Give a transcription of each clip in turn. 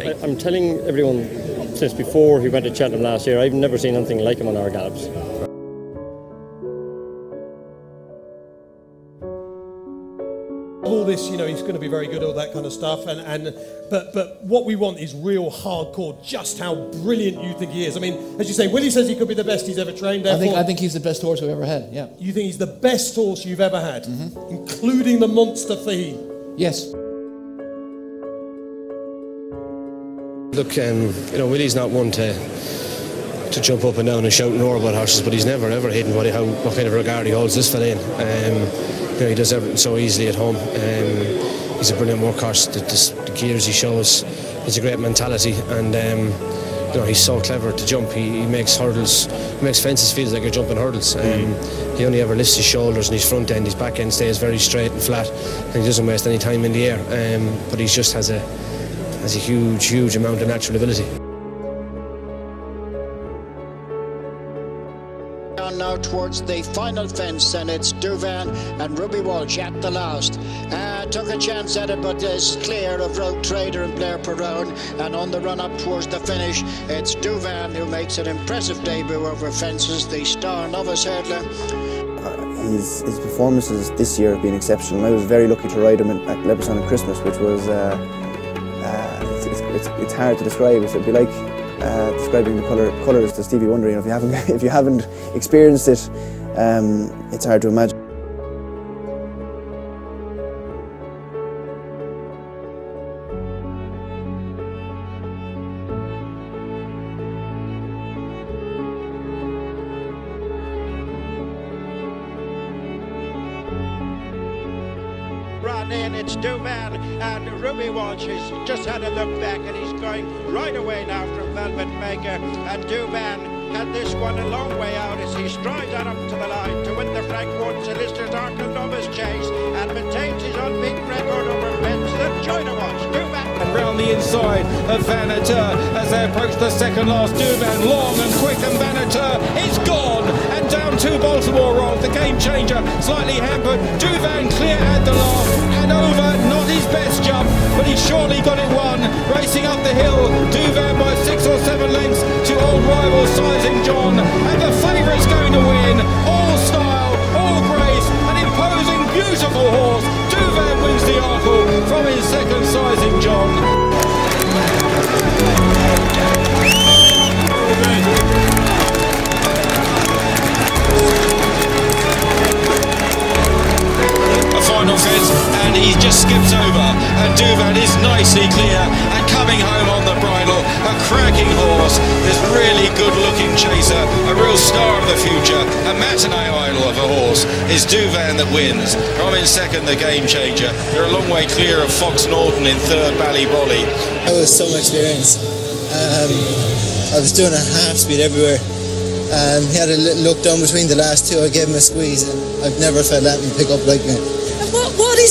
I, I'm telling everyone since before he went to Cheltenham last year, I've never seen anything like him on our gallops. all this, you know, he's going to be very good, all that kind of stuff. And, and but but what we want is real hardcore, just how brilliant you think he is. I mean, as you say, Willie says he could be the best he's ever trained. I think I think he's the best horse we've ever had. Yeah. You think he's the best horse you've ever had, mm-hmm. including the monster fee. Yes. Look, um, you know, Willie's not one to to jump up and down and shout and roar about horses, but he's never ever hidden what, how, what kind of regard he holds this fella in. Um, you know, he does everything so easily at home. Um, he's a brilliant workhorse. The, the, the gears he shows, he's a great mentality, and um, you know, he's so clever to jump. He, he makes hurdles, he makes fences feel like you're jumping hurdles. Um, he only ever lifts his shoulders and his front end, his back end stays very straight and flat, and he doesn't waste any time in the air. Um, but he just has a has a huge, huge amount of natural ability. Down now towards the final fence, and it's Douvan and Ruby Walsh at the last. Uh, took a chance at it, but is clear of Road Trader and Blair Perrone. And on the run up towards the finish, it's Douvan who makes an impressive debut over fences, the star novice hurdler. His, his performances this year have been exceptional. I was very lucky to ride him at, at Leopardstown on Christmas, which was uh, uh, it's, it's, hard to describe. It'd be like uh, describing the colour, colours to Stevie Wonder. You know, if you haven't if you haven't experienced it, um, it's hard to imagine. In, it's Douvan and Ruby Walsh has just had a look back and he's going right away now from Velvet Maker. And Douvan had this one a long way out as he strides on up to the line to win the Frank Ward Solicitors Arkle Novice Chase. And maintains his unbeaten record over that joy to watch. And round the inside of Vaniteux as they approach the second last. Douvan long and quick, and Vaniteux is gone Baltimore Rock. The game changer slightly hampered. Douvan clear at the last and over. Not his best jump, but he surely got it won. Racing up the hill, Douvan by six or seven lengths to old rival Sizing John, and the favourite's going to win. All style, all grace, an imposing, beautiful horse. Douvan wins the Arkle from his second Sizing John. Just skips over. And Douvan is nicely clear and coming home on the bridle. A cracking horse, this really good looking chaser, a real star of the future. A matinee idol of a horse is Douvan that wins. From in second, the game changer. They're a long way clear of Fox Norton in third, Ballybolly. That was some experience. Um, I was doing a half speed everywhere. Um, he had a little look down between the last two. I gave him a squeeze, and I've never felt that and pick up like me.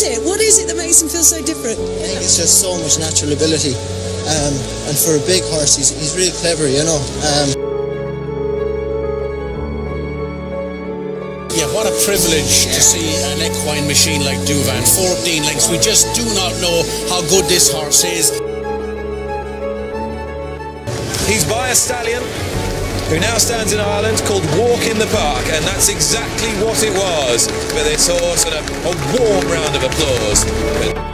What, what is it? What is it that makes him feel so different? I think it's just so much natural ability. Um, and for a big horse, he's, he's really clever, you know. Um, Yeah, what a privilege to see an equine machine like Douvan. 14 lengths. We just do not know how good this horse is. He's by a stallion who now stands in Ireland called Walk in the Park, and that's exactly what it was. For this horse, and a, a warm round of applause. But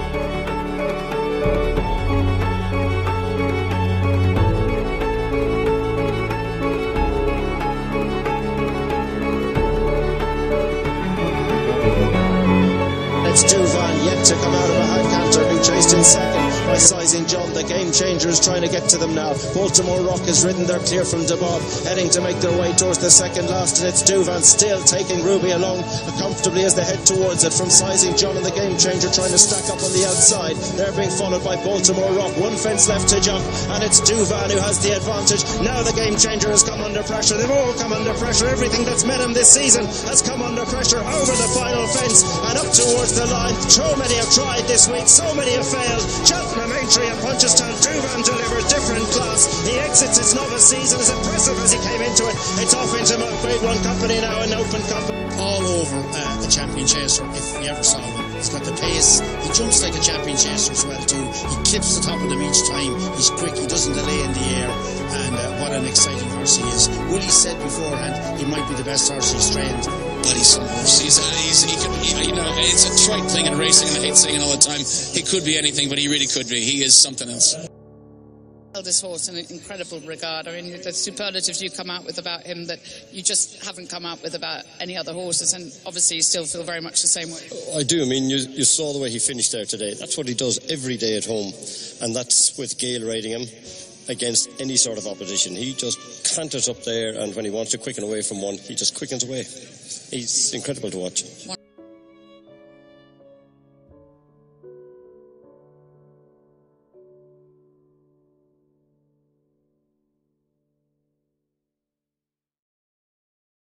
It's Douvan yet to come out of a high canter, being chased in second by Sizing John. The game changer is trying to get to them now. Baltimore Rock is ridden there clear from Debob, heading to make their way towards the second last, and it's Douvan still taking Ruby along comfortably as they head towards it from Sizing John and the game changer trying to stack up on the outside. They're being followed by Baltimore Rock. One fence left to jump, and it's Douvan who has the advantage. Now the game changer has come under pressure. They've all come under pressure. Everything that's met him this season has come under pressure over the final fence and up towards the line. So many have tried this week, so many have failed. Aintree and Punchestown Douvan delivers different class. He exits his novice season as impressive as he came into it. It's off into Grade 1 company now, an open company. all over uh, the champion chaser if you ever saw one. He's got the pace. He jumps like a champion chaser as well too. He clips the top of them each time. He's quick. He doesn't delay in the air. And uh, what an exciting horse he is. Willie said beforehand he might be the best horse he's trained. But he's some horse. He's, uh, he's he could, he, you know, it's a trite thing in racing, and I hate saying it all the time. He could be anything, but he really could be. He is something else. Held this horse in an incredible regard. I mean, the superlatives you come out with about him that you just haven't come out with about any other horses, and obviously you still feel very much the same way. I do. I mean, you, you saw the way he finished there today. That's what he does every day at home, and that's with Gail riding him against any sort of opposition. He just canters up there, and when he wants to quicken away from one, he just quickens away. He's incredible to watch.